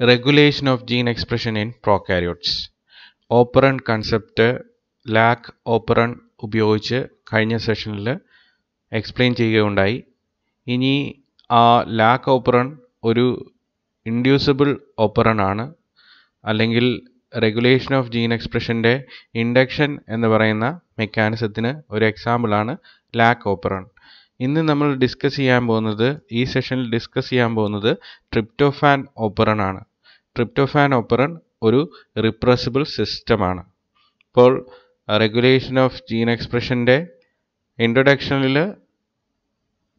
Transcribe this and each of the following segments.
Regulation of gene expression in prokaryotes. Operon concept lac operon ഉപയോഗിച്ച് കഴിഞ്ഞ സെഷനിൽ explain ചെയ്യുകയുണ്ടായി. ഇനി ആ ലാക്ക് ഓപ്പറൺ ഒരു ഇൻഡ്യൂസിബിൾ ഓപ്പറൺ ആണ്. അല്ലെങ്കിൽ റെഗുലേഷൻ ഓഫ് ജീൻ എക്സ്പ്രഷന്റെ ഇൻഡക്ഷൻ എന്ന് പറയുന്ന മെക്കാനിസത്തിന് ഒരു എക്സാമ്പിളാണ് ലാക്ക് ഓപ്പറണ്ട് ഇന്ന് നമ്മൾ ഡിസ്കസ് ചെയ്യാൻ പോകുന്നത് ഈ സെഷനിൽ ഡിസ്കസ് ചെയ്യാൻ പോകുന്നത് ട്രിപ്റ്റോഫാൻ ഓപ്പറൺ ആണ്. ട്രിപ്റ്റോഫാൻ ഓപ്പറൺ ഒരു റിപ്രസിബിൾ സിസ്റ്റമാണ് ഇപ്പോൾ റെഗുലേഷൻ ഓഫ് ജീൻ എക്സ്പ്രഷന്റെ ഇൻട്രൊഡക്ഷനിൽ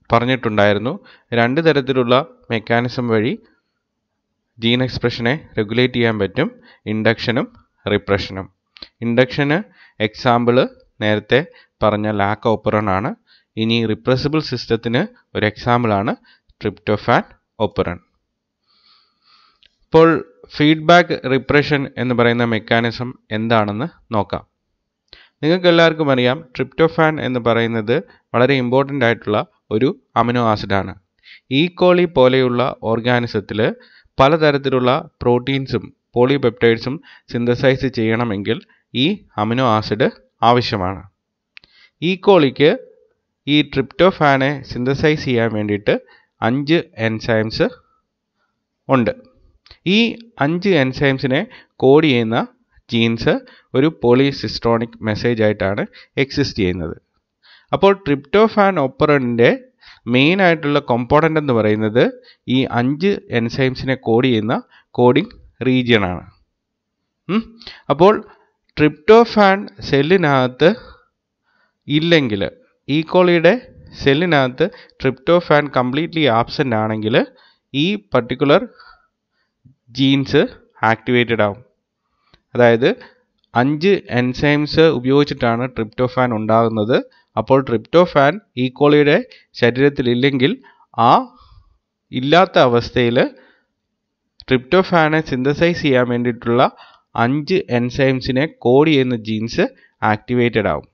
പറഞ്ഞിട്ടുണ്ടായിരുന്നു രണ്ട് തരത്തിലുള്ള മെക്കാനിസം വഴി ജീൻ എക്സ്പ്രഷനെ റെഗുലേറ്റ് ചെയ്യാൻ പറ്റും ഇൻഡക്ഷനും റിപ്രഷനും ഇൻഡക്ഷന് എക്സാമ്പിൾ നേരത്തെ പറഞ്ഞ ലാക്ക് ഓപ്പറൺ ആണ്. ഇനി റിപ്രസിബിൾ സിസ്റ്റത്തിന് ഒരു എക്സാമ്പിളാണ് ട്രിപ്റ്റോഫാൻ ഓപ്പറൺ ഇപ്പോൾ ഫീഡ്ബാക്ക് റിപ്രഷൻ എന്ന് പറയുന്ന മെക്കാനിസം എന്താണെന്ന് നോക്കാം. നിങ്ങൾക്ക് എല്ലാവർക്കും അറിയാം ട്രിപ്റ്റോഫാൻ എന്ന് പറയുന്നത് വളരെ ഇമ്പോർട്ടന്റ് ആയിട്ടുള്ള ഒരു അമിനോ ആസിഡാണ് ഈ കോളി പോലെയുള്ള ഓർഗാനിസത്തിൽ പലതരത്തിലുള്ള പ്രോട്ടീൻസും പോളിപെപ്റ്റൈഡ്സും സിന്തസൈസ് ചെയ്യണമെങ്കിൽ ഈ അമിനോ ആസിഡ് ആവശ്യമാണ്. ഈ കോളിക്ക് ഈ ട്രിപ്റ്റോഫാനെ സിന്തസൈസ് ചെയ്യാൻ വേണ്ടിയിട്ട് അഞ്ച് എൻസൈംസ് ഉണ്ട്. ഈ അഞ്ച് എൻസൈംസിനെ കോഡ് ചെയ്യുന്ന ജീൻസ് ഒരു പോളിസിസ്ട്രോണിക് മെസ്സേജ് ആയിട്ടാണ് എക്സിസ്റ്റ് ചെയ്യുന്നത്. അപ്പോൾ ട്രിപ്റ്റോഫാൻ ഓപ്പറന്റെ മെയിൻ ആയിട്ടുള്ള കോമ്പോണന്റ് എന്ന് പറയുന്നത് ഈ അഞ്ച് എൻസൈംസിനെ കോഡ് ചെയ്യുന്ന കോഡിംഗ് റീജിയൺ ആണ്. അപ്പോൾ ട്രിപ്റ്റോഫാൻ സെല്ലിനകത്ത് ഇല്ലെങ്കിൽ ഈ കോളിയുടെ സെല്ലിനകത്ത് ട്രിപ്റ്റോഫാൻ കംപ്ലീറ്റ്ലി ആബ്സെന്റ് ആണെങ്കിൽ ഈ പർട്ടിക്കുലർ ജീൻസ് ആക്ടിവേറ്റഡ് ആവും. അതായത് അഞ്ച് എൻസൈംസ് ഉപയോഗിച്ചിട്ടാണ് ട്രിപ്റ്റോഫാൻ ഉണ്ടാകുന്നത്. അപ്പോൾ ട്രിപ്റ്റോഫാൻ ഈ കോളിയുടെ ശരീരത്തിലില്ലെങ്കിൽ ആ ഇല്ലാത്ത അവസ്ഥയിൽ ട്രിപ്റ്റോഫാനെ സിന്തസൈസ് ചെയ്യാൻ വേണ്ടിയിട്ടുള്ള അഞ്ച് എൻസൈംസിനെ കോഡ് ചെയ്യുന്ന ജീൻസ് ആക്ടിവേറ്റഡ് ആവും.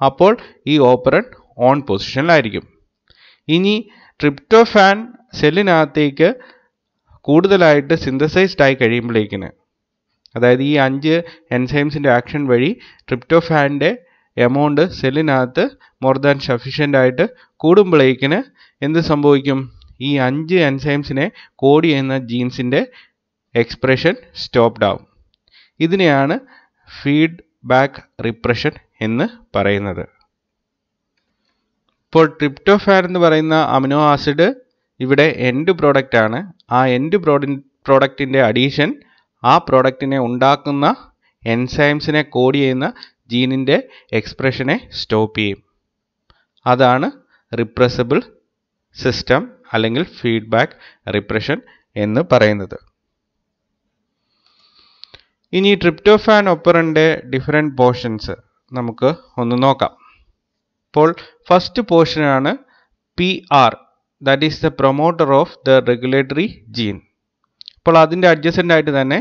അപ്പോൾ ഈ ഓപ്പറൺ ഓൺ പൊസിഷനിലായിരിക്കും ഇനി ട്രിപ്റ്റോഫാൻ സെല്ലിനകത്തേക്ക് കൂടുതലായിട്ട് സിന്തസൈസ്ഡ് ആയി കഴിയുമ്പോഴേക്കിന് അതായത് ഈ അഞ്ച് എൻസൈംസിന്റെ ആക്ഷൻ വഴി ട്രിപ്റ്റോഫാന്റെ എമൗണ്ട് സെല്ലിനകത്ത് മോർ ദാൻ സഫീഷ്യന്റ് ആയിട്ട് കൂടുമ്പോഴേക്കിന് എന്ത് സംഭവിക്കും? ഈ അഞ്ച് എൻസൈംസിനെ കോഡ് ചെയ്യുന്ന ജീൻസിന്റെ എക്സ്പ്രഷൻ സ്റ്റോപ്ഡ് ആവും. ഇതിനെയാണ് ഫീഡ്ബാക്ക് റിപ്രഷൻ എന്ന് പറയുന്നത്. ഇപ്പോൾ ട്രിപ്റ്റോഫാൻ എന്ന് പറയുന്ന അമിനോ ആസിഡ് ഇവിടെ എൻഡ് പ്രോഡക്റ്റ് ആണ്. ആ എൻഡ് പ്രോഡ പ്രോഡക്റ്റിന്റെ അഡീഷൻ ആ പ്രോഡക്റ്റിനെ ഉണ്ടാക്കുന്ന എൻസൈംസിനെ കോഡ് ചെയ്യുന്ന ജീനിന്റെ എക്സ്പ്രഷനെ സ്റ്റോപ്പ് ചെയ്യും. അതാണ് റിപ്രസബിൾ സിസ്റ്റം അല്ലെങ്കിൽ ഫീഡ്ബാക്ക് റിപ്രഷൻ എന്ന് പറയുന്നത്. ഇനി ട്രിപ്റ്റോഫാൻ ഒപ്പറിന്റെ ഡിഫറെന്റ് പോർഷൻസ് നമുക്ക് ഒന്ന് നോക്കാം. അപ്പോൾ ഫസ്റ്റ് പോർഷനാണ് P R that is the promoter of the regulatory gene അപ്പോൾ അതിന്റെ അഡ്ജസ്റ്റന്റ് ആയിട്ട് തന്നെ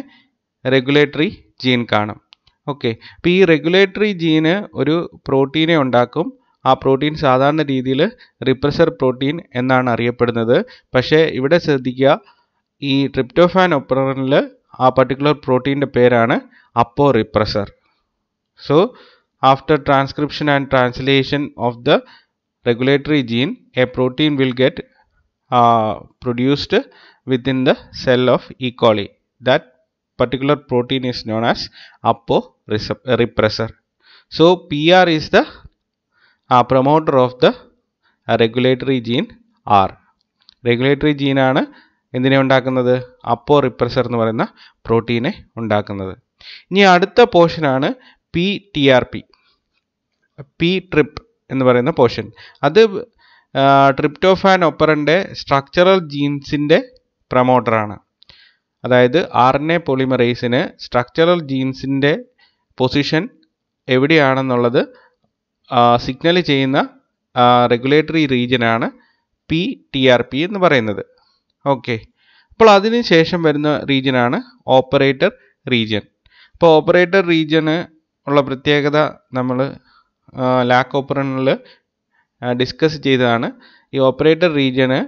റെഗുലേറ്ററി ജീൻ കാണും. ഓക്കെ അപ്പോൾ ഈ റെഗുലേറ്ററി ജീന് ഒരു പ്രോട്ടീനെ ഉണ്ടാക്കും. ആ പ്രോട്ടീൻ സാധാരണ രീതിയിൽ റിപ്രസർ പ്രോട്ടീൻ എന്നാണ് അറിയപ്പെടുന്നത്. പക്ഷേ ഇവിടെ ശ്രദ്ധിക്കുക ഈ ട്രിപ്റ്റോഫാൻ ഒപ്പറിൽ ആ പർട്ടിക്കുലർ പ്രോട്ടീന്റെ പേരാണ് aporepressor so after transcription and translation of the regulatory gene, a protein will get uh, produced within the cell of E. coli. That particular protein is known as apo-repressor. So, PR is the uh, promoter of the uh, regulatory gene R. regulatory gene ആണ് എന്തിനെ ഉണ്ടാക്കുന്നത് അപ്പോ repressor എന്ന് പറയുന്ന പ്രോട്ടീനെ ഉണ്ടാക്കുന്നത് ഇനി അടുത്ത പോർഷനാണ് P T R P P trp എന്ന് പറയുന്ന പോർഷൻ അത് ട്രിപ്റ്റോഫാൻ ഒപ്പറിന്റെ സ്ട്രക്ചറൽ ജീൻസിന്റെ പ്രൊമോട്ടറാണ് അതായത് ആർ എൻ എ പോളിമറൈസിന് സ്ട്രക്ചറൽ ജീൻസിന്റെ പൊസിഷൻ എവിടെയാണെന്നുള്ളത് സിഗ്നൽ ചെയ്യുന്ന റെഗുലേറ്ററി റീജിയനാണ് പി ടി ആർ പി എന്ന് പറയുന്നത്. ഓക്കെ അപ്പോൾ അതിന് ശേഷം വരുന്ന റീജിയനാണ് ഓപ്പറേറ്റർ റീജിയൻ അപ്പോൾ ഓപ്പറേറ്റർ റീജിയന് ഉള്ള പ്രത്യേകത നമ്മൾ ലാക്ക് ഓപ്പറണിൽ ഡിസ്കസ് ചെയ്തതാണ്. ഈ ഓപ്പറേറ്റർ റീജിയന്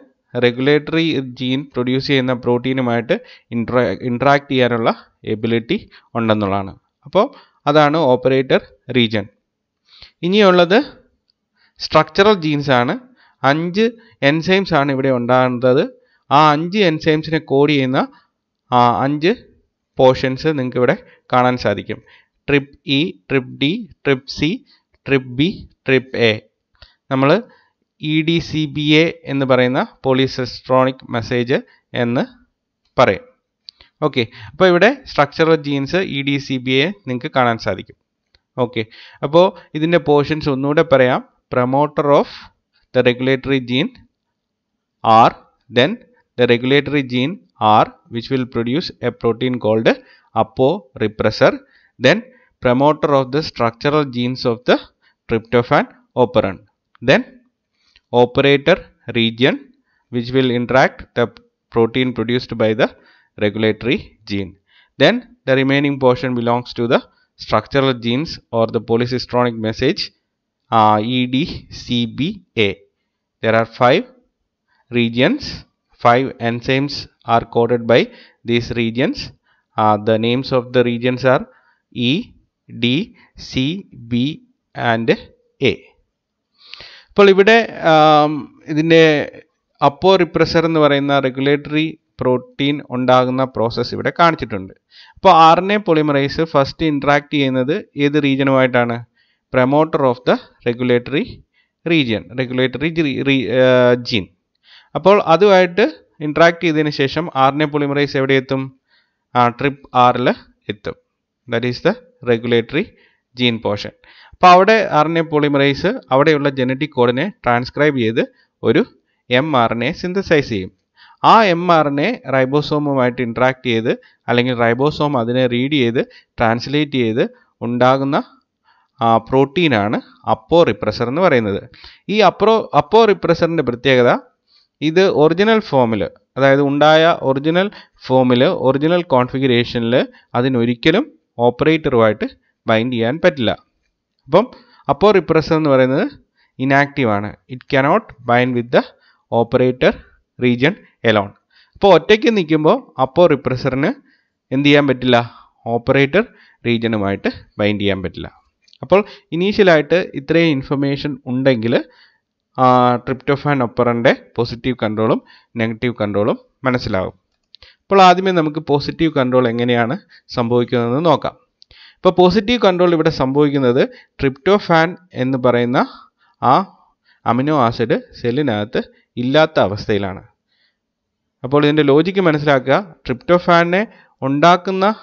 റെഗുലേറ്ററി ജീൻ പ്രൊഡ്യൂസ് ചെയ്യുന്ന പ്രോട്ടീനുമായിട്ട് ഇൻട്രാ ഇൻട്രാക്ട് ചെയ്യാനുള്ള എബിലിറ്റി ഉണ്ടെന്നുള്ളതാണ്. അപ്പോൾ അതാണ് ഓപ്പറേറ്റർ റീജിയൻ ഇനിയുള്ളത് സ്ട്രക്ചറൽ ജീൻസ് ആണ്. അഞ്ച് എൻസൈംസ് ആണ് ഇവിടെ ഉണ്ടാകുന്നത്. ആ അഞ്ച് എൻസൈംസിനെ കോഡ് ചെയ്യുന്ന അഞ്ച് പോർഷൻസ് നിങ്ങൾക്ക് ഇവിടെ കാണാൻ സാധിക്കും. Trp E trp D trp C trp B trp A നമ്മൾ E D C B A എന്ന് പറയുന്ന പോളിസിസ്ട്രോണിക് മെസ്സേജ് എന്ന് പറയും. ഓക്കെ അപ്പോൾ ഇവിടെ structural genes E D C B A നിങ്ങൾക്ക് കാണാൻ സാധിക്കും. ഓക്കെ അപ്പോൾ ഇതിന്റെ പോർഷൻസ് ഒന്നുകൂടെ പറയാം. Promoter of the regulatory gene R then the regulatory gene R which will produce a protein called aporepressor then promoter of the structural genes of the tryptophan operand. Then operator region which will interact the protein produced by the regulatory gene. Then the remaining portion belongs to the structural genes or the polycistronic message uh, EDCBA there are five regions. Five enzymes are coded by these regions. Uh, the names of the regions are E, D, C, B and A. അപ്പോൾ ഇവിടെ ഇതിന്റെ അപ്പോ repressor എന്ന് പറയുന്ന regulatory protein ഉണ്ടാകുന്ന process ഇവിടെ കാണിച്ചിട്ടുണ്ട്. അപ്പോൾ R N A polymerase first interact ചെയ്യുന്നത് ഏത് റീജിയനുമായിട്ടാണ് promoter of the regulatory region regulatory gene അപ്പോൾ അതുമായിട്ട് ഇൻട്രാക്ട് ചെയ്തതിന് ശേഷം ആർ എൻ എ പൊളിമറൈസ് എവിടെ എത്തും? ട്രിപ്പ് ആറിൽ എത്തും. That is the regulatory gene portion അപ്പോൾ അവിടെ ആർ എൻ എ പോളിമറൈസ് അവിടെയുള്ള ജനറ്റിക് കോഡിനെ ട്രാൻസ്ക്രൈബ് ചെയ്ത് ഒരു M R N A synthesize ചെയ്യും. ആ എം ആർ എൻ എ റൈബോസോമുമായിട്ട് ഇൻട്രാക്ട് ചെയ്ത് അല്ലെങ്കിൽ റൈബോസോം അതിനെ റീഡ് ചെയ്ത് ട്രാൻസ്ലേറ്റ് ചെയ്ത് ഉണ്ടാകുന്ന പ്രോട്ടീനാണ് അപ്പോ റിപ്രസർ എന്ന് പറയുന്നത്. ഈ അപ്രോ അപ്പോ റിപ്രസറിന്റെ പ്രത്യേകത ഇത് ഒറിജിനൽ ഫോമിൽ അതായത് ഉണ്ടായ ഒറിജിനൽ ഫോമിൽ ഒറിജിനൽ കോൺഫിഗറേഷനിൽ അതിനൊരിക്കലും ഓപ്പറേറ്ററുമായിട്ട് ബൈൻഡ് ചെയ്യാൻ പറ്റില്ല. അപ്പം അപ്പോൾ റിപ്രസർ എന്ന് പറയുന്നത് ഇനാക്റ്റീവ് ആണ്. It cannot bind with the operator region alone അപ്പോൾ ഒറ്റയ്ക്ക് നിൽക്കുമ്പോൾ അപ്പോൾ റിപ്രസറിന് എന്ത് ചെയ്യാൻ പറ്റില്ല? ഓപ്പറേറ്റർ റീജിയനുമായിട്ട് ബൈൻഡ് ചെയ്യാൻ പറ്റില്ല. അപ്പോൾ ഇനീഷ്യലായിട്ട് ഇത്രയും ഇൻഫർമേഷൻ ഉണ്ടെങ്കിൽ ട്രിപ്റ്റോഫാൻ ഒപ്പറിന്റെ പോസിറ്റീവ് കൺട്രോളും നെഗറ്റീവ് കൺട്രോളും മനസ്സിലാകും അപ്പോൾ ആദ്യമേ നമുക്ക് പോസിറ്റീവ് കൺട്രോൾ എങ്ങനെയാണ് സംഭവിക്കുന്നതെന്ന് നോക്കാം. ഇപ്പോൾ പോസിറ്റീവ് കൺട്രോൾ ഇവിടെ സംഭവിക്കുന്നത് ട്രിപ്റ്റോഫാൻ എന്ന് പറയുന്ന ആ അമിനോ ആസിഡ് സെല്ലിനകത്ത് ഇല്ലാത്ത അവസ്ഥയിലാണ്. അപ്പോൾ ഇതിന്റെ ലോജിക്ക് മനസ്സിലാക്കുക. ട്രിപ്റ്റോഫാനെ ഉണ്ടാക്കുന്ന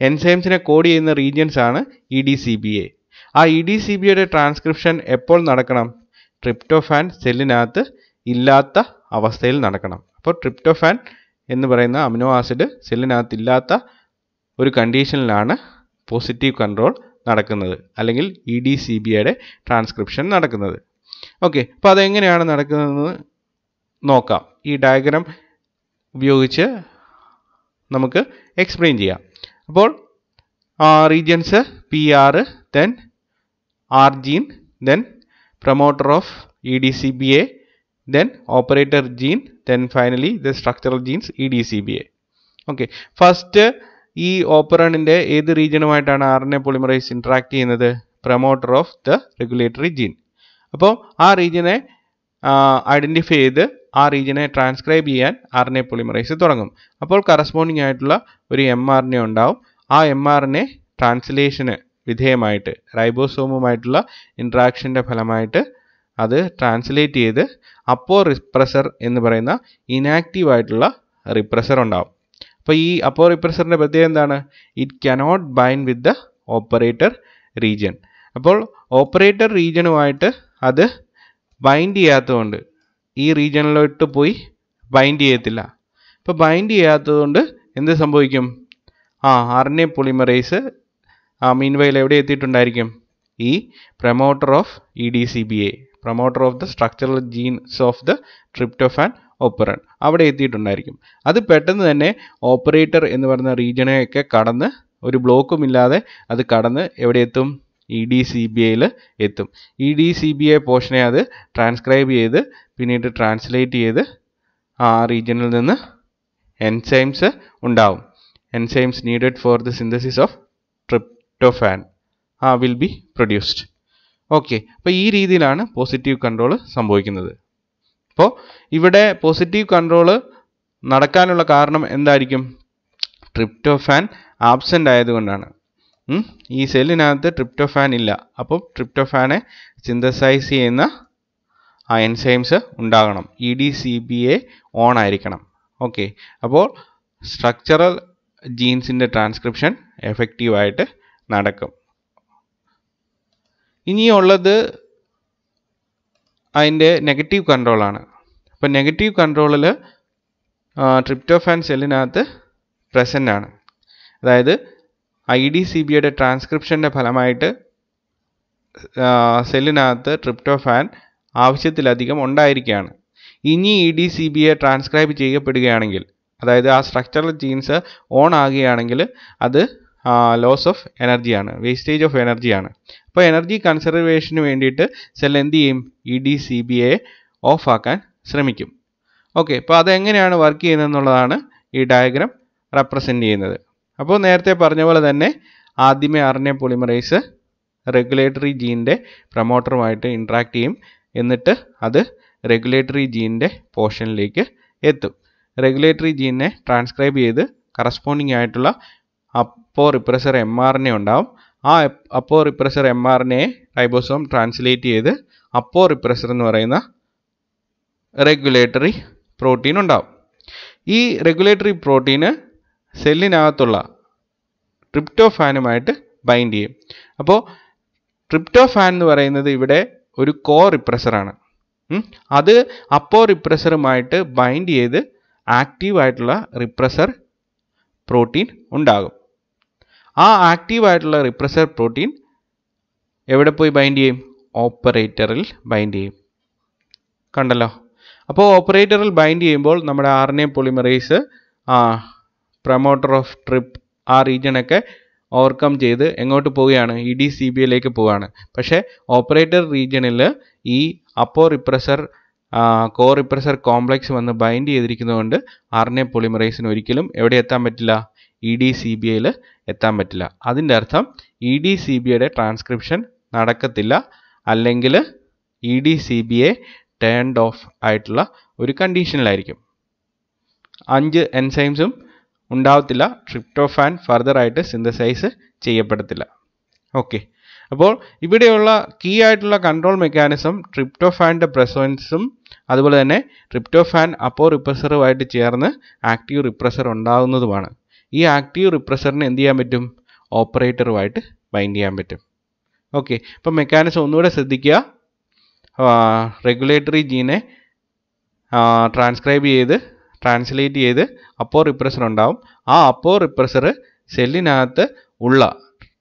എൻസൈംസിനെ കോഡ് ചെയ്യുന്ന റീജിയൻസ് ആണ് E D C B A ആ ഇ ഡി സി ബി എയുടെ ട്രാൻസ്ക്രിപ്ഷൻ എപ്പോൾ നടക്കണം? ട്രിപ്റ്റോഫാൻ സെല്ലിനകത്ത് ഇല്ലാത്ത അവസ്ഥയിൽ നടക്കണം. അപ്പോൾ ട്രിപ്റ്റോഫാൻ എന്ന് പറയുന്ന അമിനോ ആസിഡ് സെല്ലിനകത്ത് ഇല്ലാത്ത ഒരു കണ്ടീഷനിലാണ് പോസിറ്റീവ് കൺട്രോൾ നടക്കുന്നത്. അല്ലെങ്കിൽ ഇ ഡി സി ബിയുടെ ട്രാൻസ്ക്രിപ്ഷൻ നടക്കുന്നത്. ഓക്കെ അപ്പോൾ അതെങ്ങനെയാണ് നടക്കുന്നതെന്ന് നോക്കാം. ഈ ഡയഗ്രാം ഉപയോഗിച്ച് നമുക്ക് എക്സ്പ്ലെയിൻ ചെയ്യാം. അപ്പോൾ regions P R then R gene then C B EDCBA, then operator gene, then finally the structural genes EDCBA. Okay, first ഈ ഓപ്പറണിന്റെ ഏത് റീജിയനുമായിട്ടാണ് R N A polymerase interact ചെയ്യുന്നത്? Promoter of the regulatory gene അപ്പോൾ ആ റീജിയനെ identify ചെയ്ത് ആ റീജിയനെ ട്രാൻസ്ക്രൈബ് ചെയ്യാൻ ആർ എൻ എ പോളിമറൈസ് തുടങ്ങും. അപ്പോൾ കറസ്പോണ്ടിങ് ആയിട്ടുള്ള ഒരു എം ആർ എൻ എ ഉണ്ടാവും. ആ എം ആർ എൻ എ ട്രാൻസ്ലേഷന് വിധേയമായിട്ട് റൈബോസോമുമായിട്ടുള്ള ഇൻട്രാക്ഷന്റെ ഫലമായിട്ട് അത് ട്രാൻസ്ലേറ്റ് ചെയ്ത് അപ്പോ റിപ്രസർ എന്ന് പറയുന്ന ഇനാക്റ്റീവ് ആയിട്ടുള്ള റിപ്രസർ ഉണ്ടാവും. അപ്പോൾ ഈ അപ്പോ റിപ്രസറിന്റെ പ്രത്യേകത എന്താണ്? It cannot bind with the operator region അപ്പോൾ ഓപ്പറേറ്റർ റീജിയനുമായിട്ട് അത് ബൈൻഡ് ചെയ്യാത്തതുകൊണ്ട് ഈ റീജിയനിലോട്ട് പോയി ബൈൻഡ് ചെയ്യത്തില്ല. അപ്പോൾ ബൈൻഡ് ചെയ്യാത്തതുകൊണ്ട് എന്ത് സംഭവിക്കും? ആ ആർ പൊളിമറൈസ് ആ മീൻവയിൽ എവിടെ എത്തിയിട്ടുണ്ടായിരിക്കും? ഈ promoter of E D C B A promoter of the structural genes of the tryptophan operon അവിടെ എത്തിയിട്ടുണ്ടായിരിക്കും. അത് പെട്ടെന്ന് തന്നെ ഓപ്പറേറ്റർ എന്ന് പറയുന്ന റീജിയനെയൊക്കെ കടന്ന് ഒരു ബ്ലോക്കും ഇല്ലാതെ അത് കടന്ന് എവിടെ എത്തും? ഇ ഡി സി ബി ഐയിൽ എത്തും. E D C B I പോർഷനെ അത് ട്രാൻസ്ക്രൈബ് ചെയ്ത് പിന്നീട് ട്രാൻസ്ലേറ്റ് ചെയ്ത് ആ റീജിയനിൽ നിന്ന് എൻസൈംസ് ഉണ്ടാവും. Enzymes needed for the synthesis of tryptophan uh will be produced okay അപ്പോൾ ഈ രീതിയിലാണ് പോസിറ്റീവ് കൺട്രോൾ സംഭവിക്കുന്നത്. അപ്പോൾ ഇവിടെ പോസിറ്റീവ് കൺട്രോൾ നടക്കാനുള്ള കാരണം എന്തായിരിക്കും? ട്രിപ്റ്റോഫാൻ ആബ്സെന്റ് ആയതുകൊണ്ടാണ്. ഈ സെല്ലിനകത്ത് ട്രിപ്റ്റോഫാൻ ഇല്ല. അപ്പോൾ ട്രിപ്റ്റോഫാനെ സിന്തസൈസ് ചെയ്യുന്ന ആ എൻസൈംസ് ഉണ്ടാകണം. E D C B A on ആയിരിക്കണം. ഓക്കെ അപ്പോൾ സ്ട്രക്ചറൽ ജീൻസിന്റെ ട്രാൻസ്ക്രിപ്ഷൻ എഫക്റ്റീവായിട്ട് നടക്കും. ഇനിയുള്ളത് അതിന്റെ നെഗറ്റീവ് കൺട്രോളാണ് അപ്പോൾ നെഗറ്റീവ് കൺട്രോളിൽ ട്രിപ്റ്റോഫാൻ സെല്ലിനകത്ത് പ്രസന്റ് ആണ്. അതായത് ഐ ഡി സി ബിയുടെ ട്രാൻസ്ക്രിപ്ഷന്റെ ഫലമായിട്ട് സെല്ലിനകത്ത് ട്രിപ്റ്റോഫാൻ ആവശ്യത്തിലധികം ഉണ്ടായിരിക്കുകയാണ്. ഇനി ഇ ഡി സി ബിയെ ട്രാൻസ്ക്രൈബ് ചെയ്യപ്പെടുകയാണെങ്കിൽ അതായത് ആ സ്ട്രക്ചറൽ ജീൻസ് ഓൺ ആകുകയാണെങ്കിൽ അത് ലോസ് ഓഫ് എനർജിയാണ് വേസ്റ്റേജ് ഓഫ് എനർജിയാണ് അപ്പോൾ എനർജി കൺസർവേഷന് വേണ്ടിയിട്ട് സെൽ എന്ത് ചെയ്യും? ഇ ഡി സി ബിയെ ഓഫ് ആക്കാൻ ശ്രമിക്കും. ഓക്കെ അപ്പോൾ അതെങ്ങനെയാണ് വർക്ക് ചെയ്യുന്നത് എന്നുള്ളതാണ് ഈ ഡയഗ്രാം റെപ്രസെന്റ് ചെയ്യുന്നത്. അപ്പോൾ നേരത്തെ പറഞ്ഞ പോലെ തന്നെ ആദ്യമേ R N A polymerase regulatory ജീനിന്റെ പ്രൊമോട്ടറുമായിട്ട് ഇൻട്രാക്ട് ചെയ്യും. എന്നിട്ട് അത് റെഗുലേറ്ററി ജീനിന്റെ പോർഷനിലേക്ക് എത്തും. റെഗുലേറ്ററി ജീനിനെ ട്രാൻസ്ക്രൈബ് ചെയ്ത് കറസ്പോണ്ടിങ് ആയിട്ടുള്ള aporepressor M R N A ഉണ്ടാവും. ആ aporepressor M R N A ribosome translate ചെയ്ത് അപ്പോ റിപ്രസർ എന്ന് പറയുന്ന റെഗുലേറ്ററി പ്രോട്ടീൻ ഉണ്ടാവും. ഈ റെഗുലേറ്ററി പ്രോട്ടീന് സെല്ലിനകത്തുള്ള ട്രിപ്റ്റോഫാനുമായിട്ട് ബൈൻഡ് ചെയ്യും. അപ്പോൾ ട്രിപ്റ്റോഫാൻ എന്ന് പറയുന്നത് ഇവിടെ ഒരു കോ റിപ്രസറാണ് അത് അപ്പോ റിപ്രസറുമായിട്ട് ബൈൻഡ് ചെയ്ത് ആക്റ്റീവ് ആയിട്ടുള്ള റിപ്രസർ പ്രോട്ടീൻ ഉണ്ടാകും. ആ ആക്റ്റീവ് ആയിട്ടുള്ള റിപ്രസർ പ്രോട്ടീൻ എവിടെ പോയി ബൈൻഡ് ചെയ്യും? ഓപ്പറേറ്ററിൽ ബൈൻഡ് ചെയ്യും. കണ്ടല്ലോ? അപ്പോൾ ഓപ്പറേറ്ററിൽ ബൈൻഡ് ചെയ്യുമ്പോൾ നമ്മുടെ ആർ എൻ എ പൊളിമറൈസ് ആ പ്രൊമോട്ടർ ഓഫ് ട്രിപ്പ് ആ റീജിയണൊക്കെ ഓവർകം ചെയ്ത് എങ്ങോട്ട് പോവുകയാണ്? ഇ ഡി സി ബി എയിലേക്ക് പോവുകയാണ്. പക്ഷേ ഓപ്പറേറ്റർ റീജിയണിൽ ഈ aporepressor corepressor complex വന്ന് ബൈൻഡ് ചെയ്തിരിക്കുന്നതുകൊണ്ട് ആർ എൻ എ പൊളിമറൈസിന് ഒരിക്കലും എവിടെ എത്താൻ പറ്റില്ല? ഇ ഡി സി ബി ഐയിൽ എത്താൻ പറ്റില്ല. അതിന്റെ അർത്ഥം ഇ ഡി സി ബി യുടെ ട്രാൻസ്ക്രിപ്ഷൻ നടക്കത്തില്ല. അല്ലെങ്കിൽ E D C B A turned off ആയിട്ടുള്ള ഒരു കണ്ടീഷനിലായിരിക്കും. അഞ്ച് എൻസൈംസും ഉണ്ടാവത്തില്ല. ട്രിപ്റ്റോഫാൻ ഫർദർ ആയിട്ട് സിന്തസൈസ് ചെയ്യപ്പെടത്തില്ല. ഓക്കെ. അപ്പോൾ ഇവിടെയുള്ള കീ ആയിട്ടുള്ള കൺട്രോൾ മെക്കാനിസം ട്രിപ്റ്റോഫാന്റെ പ്രസൻസും അതുപോലെ തന്നെ ട്രിപ്റ്റോഫാൻ അപ്പോ റിപ്രസറുമായിട്ട് ചേർന്ന് ആക്റ്റീവ് റിപ്രസർ ഉണ്ടാകുന്നതുമാണ് ഈ ആക്റ്റീവ് റിപ്രസറിന് എന്ത് ചെയ്യാൻ പറ്റും? ഓപ്പറേറ്ററുമായിട്ട് ബൈൻഡ് ചെയ്യാൻ പറ്റും. ഓക്കെ അപ്പം മെക്കാനിസം ഒന്നുകൂടെ ശ്രദ്ധിക്കുക. റെഗുലേറ്ററി ജീനെ ട്രാൻസ്ക്രൈബ് ചെയ്ത് ട്രാൻസ്ലേറ്റ് ചെയ്ത് അപ്പോ റിപ്രസർ ഉണ്ടാവും. ആ അപ്പോ റിപ്രസർ സെല്ലിനകത്ത് ഉള്ള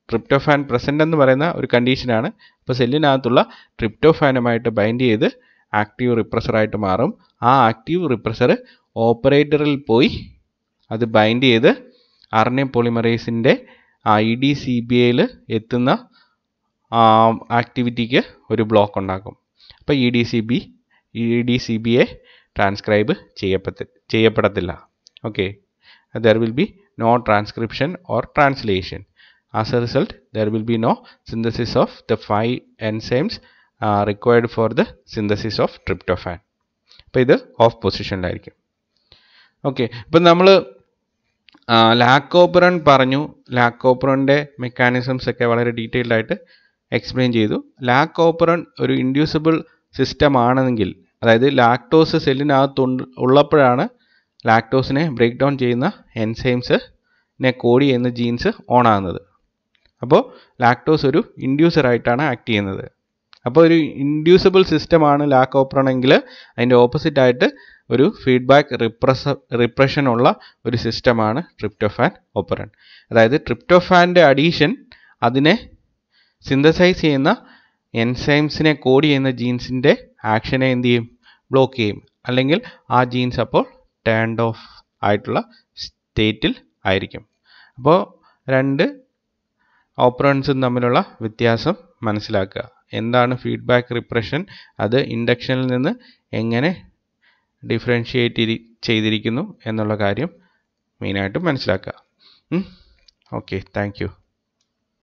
ട്രിപ്റ്റോഫാൻ പ്രസന്റ് എന്ന് പറയുന്ന ഒരു കണ്ടീഷനാണ് അപ്പോൾ സെല്ലിനകത്തുള്ള ട്രിപ്റ്റോഫാനുമായിട്ട് ബൈൻഡ് ചെയ്ത് ആക്റ്റീവ് റിപ്രസറായിട്ട് മാറും. ആ ആക്റ്റീവ് റിപ്രസർ ഓപ്പറേറ്ററിൽ പോയി അത് ബൈൻഡ് ചെയ്ത് ആർ എൻ എ പോളിമറൈസിന്റെ ഐ ഡി സി ബി ഐയിൽ എത്തുന്ന ആക്ടിവിറ്റിക്ക് ഒരു ബ്ലോക്ക് ഉണ്ടാക്കും. അപ്പോൾ E D C B E D C B A transcribe ചെയ്യപ്പെട്ട് ചെയ്യപ്പെടത്തില്ല. Okay there will be no transcription or translation as a result there will be no synthesis of the five enzymes required for the synthesis of tryptophan അപ്പോൾ ഇത് of പൊസിഷനിലായിരിക്കും okay ഇപ്പം നമ്മൾ ലാക്കോപ്പറൺ പറഞ്ഞു. ലാക്കോബ്രണിന്റെ mechanisms ഒക്കെ വളരെ detailed ആയിട്ട് explain ചെയ്തു. ലാക്കോപ്പറൺ ഒരു ഇൻഡ്യൂസിബിൾ സിസ്റ്റം ആണെങ്കിൽ അതായത് ലാക്ടോസ് സെല്ലിനകത്ത് ഉള്ളപ്പോഴാണ് ലാക്ടോസിനെ ബ്രേക്ക് ഡൗൺ ചെയ്യുന്ന എൻസൈംസിനെ കോഡ് ചെയ്യുന്ന ജീൻസ് ഓൺ ആകുന്നത്. അപ്പോൾ ലാക്ടോസ് ഒരു ഇൻഡ്യൂസറായിട്ടാണ് ആക്ട് ചെയ്യുന്നത്. അപ്പോൾ ഒരു ഇൻഡ്യൂസിബിൾ സിസ്റ്റമാണ് ലാക്ക് ഓപ്പറൺ എങ്കിൽ അതിന്റെ ഓപ്പോസിറ്റ് ആയിട്ട് ഒരു ഫീഡ്ബാക്ക് റിപ്രസ റിപ്രഷനുള്ള ഒരു സിസ്റ്റമാണ് ട്രിപ്റ്റോഫാൻ ഓപ്പറൺ അതായത് ട്രിപ്റ്റോഫാന്റെ അഡീഷൻ അതിനെ സിന്തസൈസ് ചെയ്യുന്ന എൻസൈംസിനെ കോഡ് ചെയ്യുന്ന ജീൻസിന്റെ ആക്ഷനെ എന്ത് ചെയ്യും? ബ്ലോക്ക് ചെയ്യും. അല്ലെങ്കിൽ ആ ജീൻസ് അപ്പോൾ ടേൺഡ് ഓഫ് ആയിട്ടുള്ള സ്റ്റേറ്റിൽ ആയിരിക്കും. അപ്പോൾ രണ്ട് ഓപ്പറൻസും തമ്മിലുള്ള വ്യത്യാസം മനസ്സിലാക്കുക. എന്താണ് ഫീഡ്ബാക്ക് റിപ്രഷൻ അത് ഇൻഡക്ഷനിൽ നിന്ന് എങ്ങനെ ഡിഫറൻഷിയേറ്റ് ചെയ്തിരിക്കുന്നു എന്നുള്ള കാര്യം മെയിനായിട്ട് മനസ്സിലാക്കുക. Okay thank